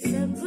सब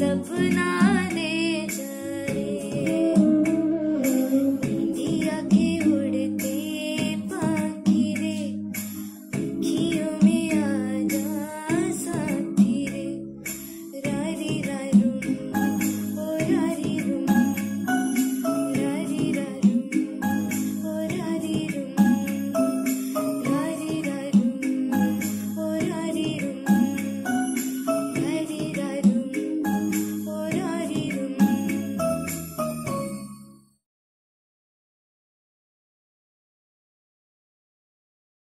सपना